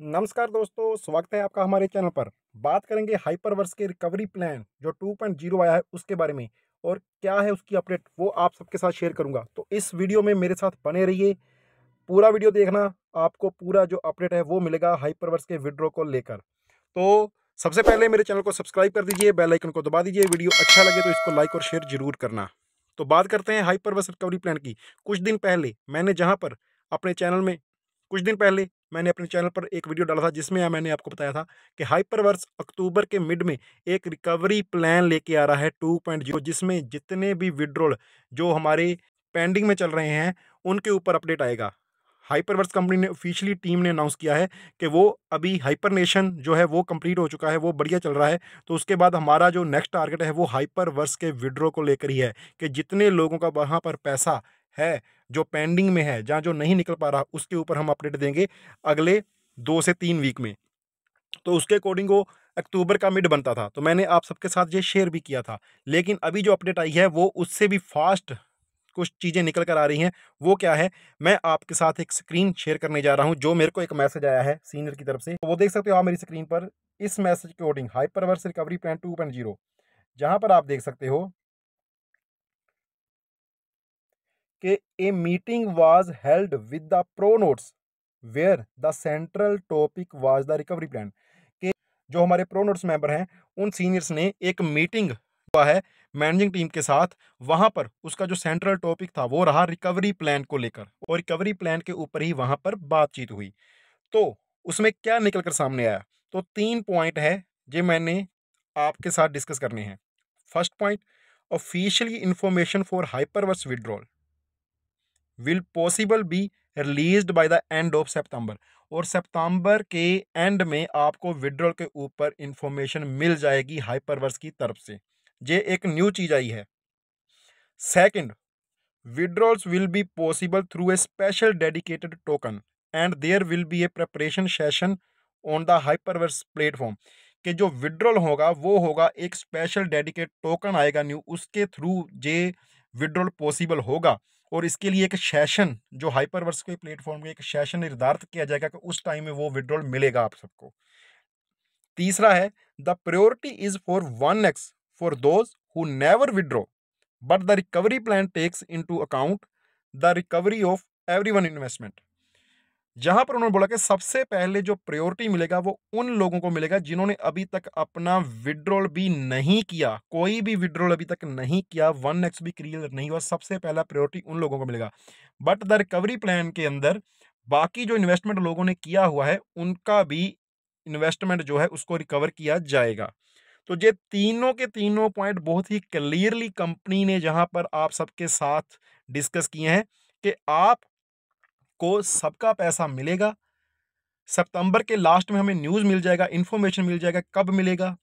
नमस्कार दोस्तों, स्वागत है आपका हमारे चैनल पर। बात करेंगे हाइपरवर्स के रिकवरी प्लान, जो 2.0 आया है उसके बारे में, और क्या है उसकी अपडेट, वो आप सबके साथ शेयर करूँगा। तो इस वीडियो में मेरे साथ बने रहिए, पूरा वीडियो देखना, आपको पूरा जो अपडेट है वो मिलेगा हाइपरवर्स के विड्रो को लेकर। तो सबसे पहले मेरे चैनल को सब्सक्राइब कर दीजिए बेलाइकन को दबा दीजिए, वीडियो अच्छा लगे तो इसको लाइक और शेयर ज़रूर करना। तो बात करते हैं हाइपरवर्स रिकवरी प्लान की। कुछ दिन पहले मैंने जहाँ पर अपने चैनल में, कुछ दिन पहले मैंने अपने चैनल पर एक वीडियो डाला था, जिसमें मैंने आपको बताया था कि हाइपरवर्स अक्टूबर के मिड में एक रिकवरी प्लान लेके आ रहा है टू पॉइंट ज़ीरो, जिसमें जितने भी विड्रोल जो हमारे पेंडिंग में चल रहे हैं, उनके ऊपर अपडेट आएगा। हाइपरवर्स कंपनी ने ऑफिशियली टीम ने अनाउंस किया है कि वो अभी हाइपर नेशन जो है, वो कंप्लीट हो चुका है, वो बढ़िया चल रहा है। तो उसके बाद हमारा जो नेक्स्ट टारगेट है, वो हाइपरवर्स के विड्रो को लेकर ही है कि जितने लोगों का वहाँ पर पैसा है जो पेंडिंग में है, जहाँ जो नहीं निकल पा रहा, उसके ऊपर हम अपडेट देंगे अगले दो से तीन वीक में। तो उसके अकॉर्डिंग वो अक्टूबर का मिड बनता था तो मैंने आप सबके साथ ये शेयर भी किया था। लेकिन अभी जो अपडेट आई है, वो उससे भी फास्ट कुछ चीज़ें निकल कर आ रही हैं। वो क्या है, मैं आपके साथ एक स्क्रीन शेयर करने जा रहा हूँ, जो मेरे को एक मैसेज आया है सीनियर की तरफ़ से। तो वो देख सकते हो आप मेरी स्क्रीन पर, इस मैसेज के according Hyperverse recovery plan two point zero जहाँ पर आप देख सकते हो कि a meeting was held with the pro notes where the central topic was the recovery plan के जो हमारे प्रो नोट्स मेंबर हैं, उन सीनियर्स ने एक मीटिंग हुआ है मैनेजिंग टीम के साथ, वहाँ पर उसका जो सेंट्रल टॉपिक था, वो रहा रिकवरी प्लान को लेकर। और रिकवरी प्लान के ऊपर ही वहाँ पर बातचीत हुई। तो उसमें क्या निकल कर सामने आया? तो तीन पॉइंट है जो मैंने आपके साथ डिस्कस करने हैं। First point officially information for Hyperverse withdrawal will possible be release by the end of September और सितंबर के एंड में आपको विड्रॉल के ऊपर इंफॉर्मेशन मिल जाएगी हाइपरवर्स की तरफ़ से। ये एक न्यू चीज़ आई है। Second withdrawals will be possible through a special dedicated token and there will be a preparation session on the Hyperverse platform कि जो विड्रॉल होगा, वो होगा एक स्पेशल डेडिकेट टोकन आएगा न्यू उसके थ्रू जे विड्रॉल पॉसिबल होगा। और इसके लिए एक सेशन जो हाइपरवर्स के प्लेटफॉर्म में एक सेशन निर्धारित किया जाएगा कि उस टाइम में वो विड्रॉल मिलेगा आप सबको। तीसरा है the priority is for one x for those who never withdraw but the recovery plan takes into account the recovery of every one investment जहाँ पर उन्होंने बोला कि सबसे पहले जो प्रायोरिटी मिलेगा वो उन लोगों को मिलेगा जिन्होंने अभी तक अपना विड्रॉल भी नहीं किया, कोई भी विड्रॉल अभी तक नहीं किया वन एक्स भी क्लियर नहीं हुआ, सबसे पहला प्रायोरिटी उन लोगों को मिलेगा। बट द रिकवरी प्लान के अंदर बाकी जो इन्वेस्टमेंट लोगों ने किया हुआ है, उनका भी इन्वेस्टमेंट जो है उसको रिकवर किया जाएगा। तो ये तीनों के तीनों पॉइंट बहुत ही क्लियरली कंपनी ने जहाँ पर आप सबके साथ डिस्कस किए हैं कि आप को सबका पैसा मिलेगा। सितंबर के लास्ट में हमें न्यूज़ मिल जाएगा, इन्फॉर्मेशन मिल जाएगा, कब मिलेगा,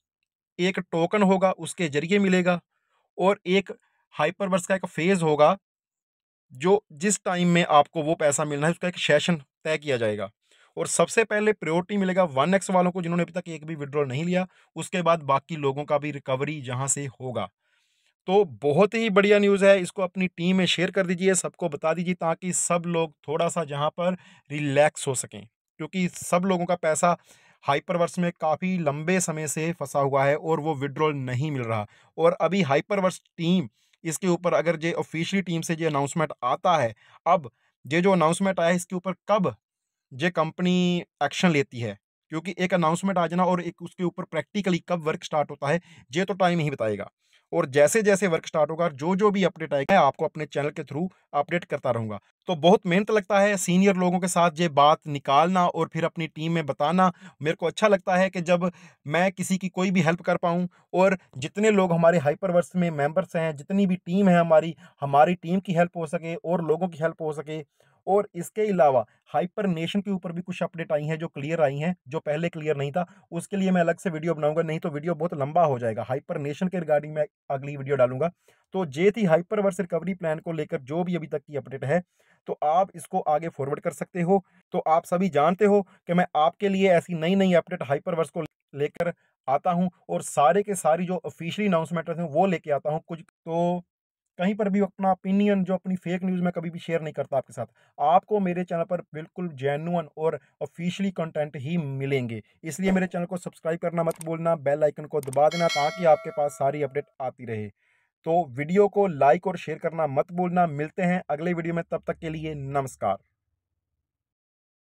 एक टोकन होगा, उसके ज़रिए मिलेगा और एक हाइपरवर्स का एक फ़ेज़ होगा, जो जिस टाइम में आपको वो पैसा मिलना है, उसका एक सेशन तय किया जाएगा। और सबसे पहले प्रायोरिटी मिलेगा वन एक्स वालों को, जिन्होंने अभी तक एक भी विड्रॉल नहीं लिया, उसके बाद बाकी लोगों का भी रिकवरी जहाँ से होगा। तो बहुत ही बढ़िया न्यूज़ है, इसको अपनी टीम में शेयर कर दीजिए, सबको बता दीजिए ताकि सब लोग थोड़ा सा जहाँ पर रिलैक्स हो सकें, क्योंकि सब लोगों का पैसा हाइपरवर्स में काफ़ी लंबे समय से फंसा हुआ है और वो विड्रॉल नहीं मिल रहा। और अभी हाइपरवर्स टीम, इसके ऊपर अगर ये ऑफिशियली टीम से ये अनाउंसमेंट आता है, अब ये जो अनाउंसमेंट आया है, इसके ऊपर कब ये कंपनी एक्शन लेती है? क्योंकि एक अनाउंसमेंट आ जाना और एक उसके ऊपर प्रैक्टिकली कब वर्क स्टार्ट होता है ये तो टाइम ही बताएगा। और जैसे जैसे वर्क स्टार्ट होगा जो जो भी अपडेट आएगा आपको अपने चैनल के थ्रू अपडेट करता रहूँगा। तो बहुत मेहनत लगता है सीनियर लोगों के साथ ये बात निकालना और फिर अपनी टीम में बताना। मेरे को अच्छा लगता है कि जब मैं किसी की कोई भी हेल्प कर पाऊँ और जितने लोग हमारे हाइपरवर्स में मेंबर्स हैं, जितनी भी टीम है हमारी हमारी टीम की हेल्प हो सके और लोगों की हेल्प हो सके और इसके अलावा हाइपर नेशन के ऊपर भी कुछ अपडेट आई हैं, जो क्लियर आई हैं, जो पहले क्लियर नहीं था, उसके लिए मैं अलग से वीडियो बनाऊँगा, नहीं तो वीडियो बहुत लंबा हो जाएगा। हाइपर नेशन के रिगार्डिंग मैं अगली वीडियो डालूँगा। तो जे थी हाइपर वर्स रिकवरी प्लान को लेकर जो भी अभी तक की अपडेट है तो आप इसको आगे फॉरवर्ड कर सकते हो। तो आप सभी जानते हो कि मैं आपके लिए ऐसी नई नई अपडेट हाइपर वर्स को लेकर आता हूँ और सारे के सारी जो ऑफिशियली अनाउंसमेंट हैं, वो लेके आता हूँ। कुछ तो कहीं पर भी अपना ओपिनियन जो अपनी फेक न्यूज़ में कभी भी शेयर नहीं करता आपके साथ, आपको मेरे चैनल पर बिल्कुल जेनुअन और ऑफिशियली कंटेंट ही मिलेंगे। इसलिए मेरे चैनल को सब्सक्राइब करना मत भूलना बेल आइकन को दबा देना ताकि आपके पास सारी अपडेट आती रहे। तो वीडियो को लाइक और शेयर करना मत भूलना, मिलते हैं अगले वीडियो में, तब तक के लिए नमस्कार।